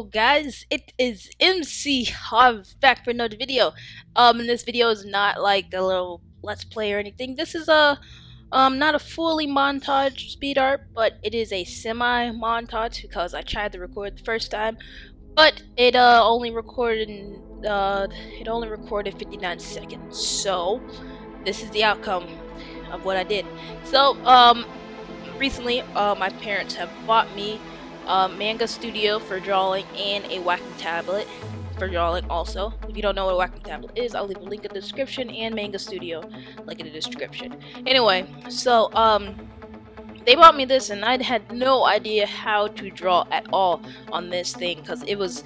guys? It is MC Hobbes back for another video. Um, and this video is not like a little let's play or anything. This is a um not a fully montage speed art, but it is a semi montage because I tried to record the first time, but it uh only recorded uh it only recorded 59 seconds. So this is the outcome of what I did. So um recently uh my parents have bought me um, Manga Studio for drawing, and a Wacom tablet for drawing also. If you don't know what a Wacom tablet is, I'll leave a link in the description and Manga Studio link in the description. Anyway, so um, they bought me this, and I had no idea how to draw at all on this thing because it was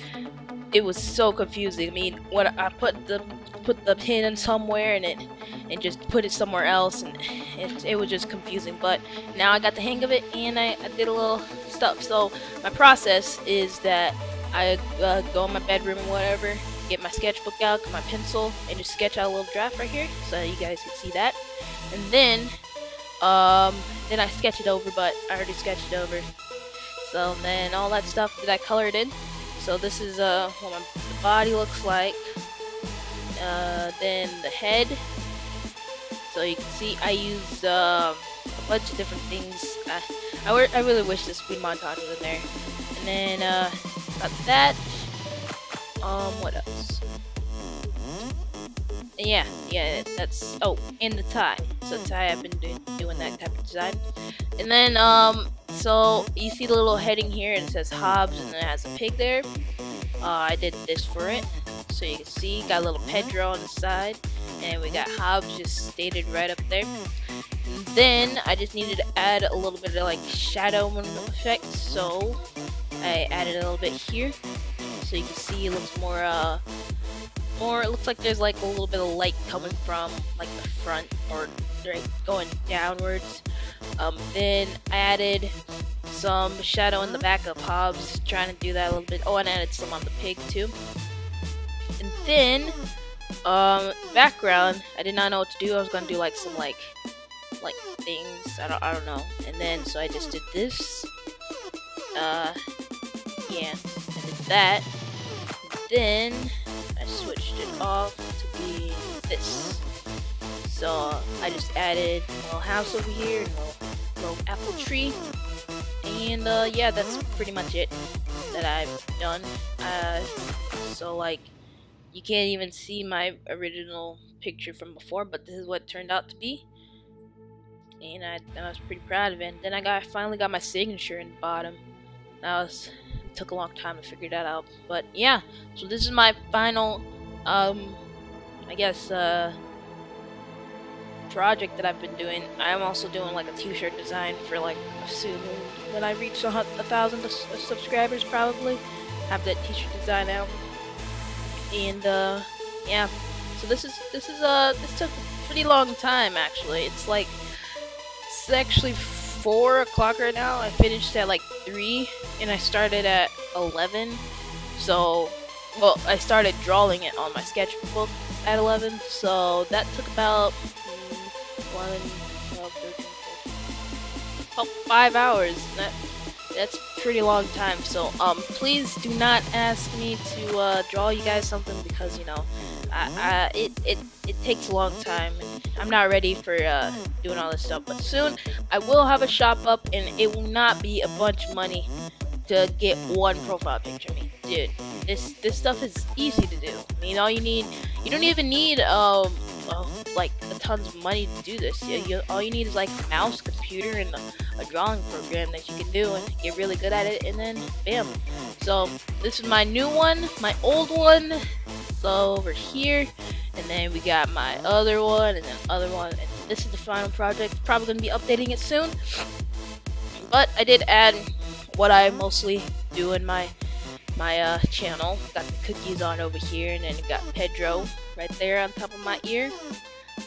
it was so confusing. I mean, when I put the put the pin in somewhere and it and just put it somewhere else and it, it was just confusing. But now I got the hang of it and I, I did a little stuff. So my process is that I uh, go in my bedroom or whatever get my sketchbook out get my pencil and just sketch out a little draft right here so you guys can see that. And then um, then I sketch it over but I already sketched it over. So then all that stuff that I colored in. So this is uh, what my body looks like uh, then the head. So you can see I use uh, a bunch of different things. Uh, I, I really wish this speed montage was in there. And then uh, got that. Um, what else? Yeah, yeah, that's, oh, and the tie. So tie, I've been doing, doing that type of design. And then, um, so you see the little heading here, and it says Hobbes, and it has a pig there. Uh, I did this for it so you can see got a little Pedro on the side and we got Hobbes just stated right up there. And then I just needed to add a little bit of like shadow effect so I added a little bit here so you can see it looks more uh more it looks like there's like a little bit of light coming from like the front or right going downwards. Um, then I added some shadow in the back of Hobbes trying to do that a little bit. Oh and I added some on the pig too then, um, background, I did not know what to do. I was gonna do like some like, like things. I don't, I don't know. And then, so I just did this. Uh, yeah, I did that. then I switched it off to be this. So I just added a little house over here, and a little, little apple tree. And uh, yeah, that's pretty much it that I've done. Uh, so like you can't even see my original picture from before, but this is what it turned out to be. And I, I was pretty proud of it. And then I got finally got my signature in the bottom. That was took a long time to figure that out. But yeah, so this is my final, um, I guess, uh, project that I've been doing. I'm also doing like a t-shirt design for like soon when I reach a, a thousand subscribers probably have that t-shirt design out and uh, yeah. So this is this is uh this took a pretty long time actually. It's like it's actually four o'clock right now. I finished at like three, and I started at eleven. So, well, I started drawing it on my sketchbook at eleven. So that took about mm, one, 12, 13, 14, about five hours. That that's pretty long time. So um, please do not ask me to uh, draw you guys something because you know, I, I, it it it takes a long time. I'm not ready for uh, doing all this stuff. But soon I will have a shop up, and it will not be a bunch of money to get one profile picture of me, dude. This this stuff is easy to do. I mean, all you need, you don't even need um like a tons of money to do this. You, you, all you need is like a mouse, computer, and a, a, drawing program that you can do and get really good at it, and then bam. So this is my new one, my old one. So over here, and then we got my other one, and then other one, and this is the final project. Probably gonna be updating it soon. But I did add what I mostly do in my my uh, channel. Got the cookies on over here, and then got Pedro right there on top of my ear.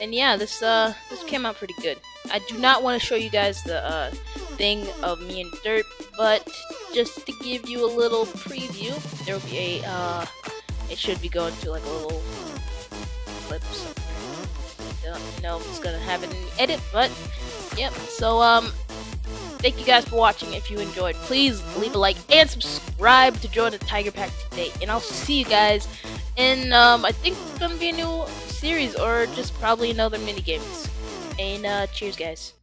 And yeah, this uh this came out pretty good. I do not want to show you guys the uh, thing of me and Dirt, but just to give you a little preview, there will be a uh, it should be going to like a little clip don't know if it's gonna have the edit, but yep. So um, thank you guys for watching. If you enjoyed, please leave a like and subscribe to join the TIGA Pack today. And I'll see you guys in, um, I think it's gonna be a new series or just probably another mini games. And uh, cheers, guys.